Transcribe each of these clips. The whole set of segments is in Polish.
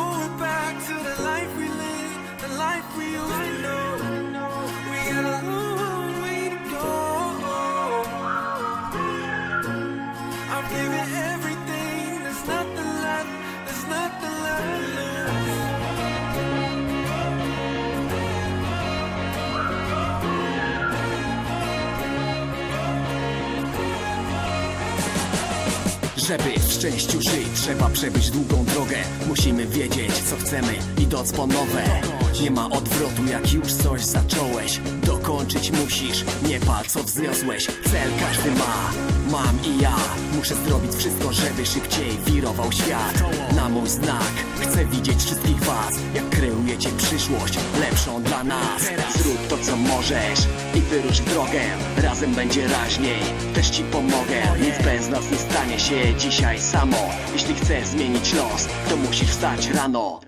Going back to the life we live, the life we live Żeby w szczęściu żyć, trzeba przebyć długą drogę. Musimy wiedzieć, co chcemy, idąc po nowe. Nie ma odwrotu, jak już coś zacząłeś. Dokończyć musisz, nie pal co wzniosłeś. Cel każdy ma, mam i ja. Muszę zrobić wszystko, żeby szybciej wirował świat. Na mój znak, chcę widzieć wszystkich was Jak kreujecie przyszłość, lepszą dla nas. Zrób to, co możesz i wyrusz w drogę. Razem będzie raźniej, też ci pomogę. Nic bez nas nie stanie się dzisiaj samo. Jeśli chcesz zmienić los, to musisz wstać rano.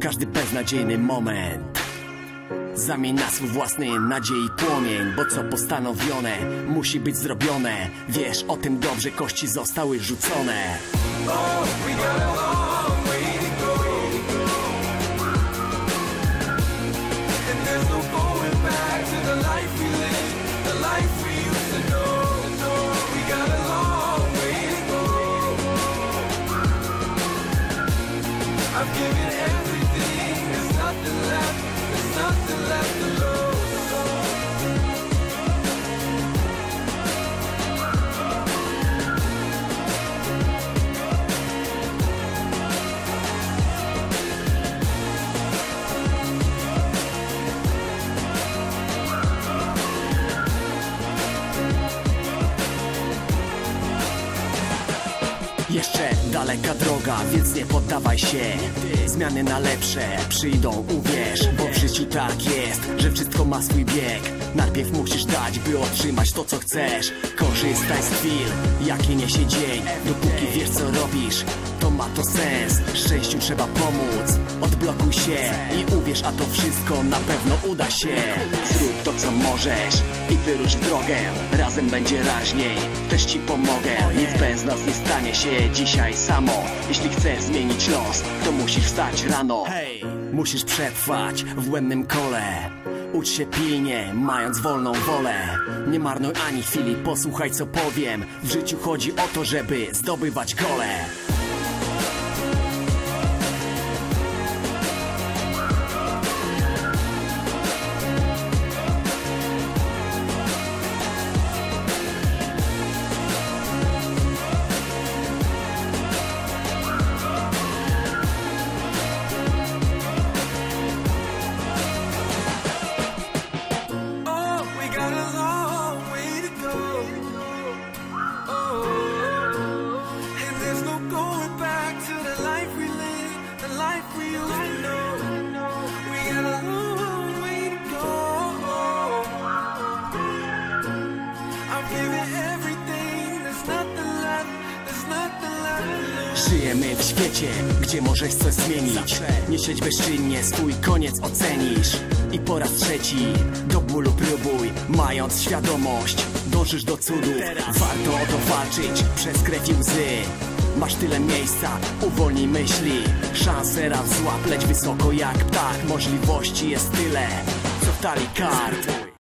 Każdy beznadziejny moment Zamień na swój własny nadziei płomień Bo co postanowione, musi być zrobione. Wiesz o tym dobrze, kości zostały rzucone. The life we lived, the life we I've given everything, there's nothing left, there's nothing left to Jeszcze daleka droga, więc nie poddawaj się. Zmiany na lepsze przyjdą, uwierz Bo w życiu tak jest, że wszystko ma swój bieg. Najpierw musisz dać, by otrzymać to co chcesz. Korzystaj z chwil, jakie niesie dzień Dopóki wiesz co robisz, ma to sens. Szczęściu trzeba pomóc, odblokuj się I uwierz, a to wszystko na pewno uda się. Zrób to co możesz i wyrusz w drogę. Razem będzie raźniej, też ci pomogę. Nic bez nas nie stanie się dzisiaj samo. Jeśli chcesz zmienić los, to musisz wstać rano. Hej, musisz przetrwać w błędnym kole. Ucz się pilnie, mając wolną wolę. Nie marnuj ani chwili, posłuchaj co powiem. W życiu chodzi o to, żeby zdobywać gole Żyjemy w świecie, gdzie możesz coś zmienić. Nie siedź bezczynnie, swój koniec ocenisz. I po raz trzeci, do bólu próbuj Mając świadomość, dążysz do cudu Warto o to walczyć, przez krew i łzy. Masz tyle miejsca, uwolnij myśli. Szansę raz złap, leć wysoko jak ptak. Możliwości jest tyle, co w talii kart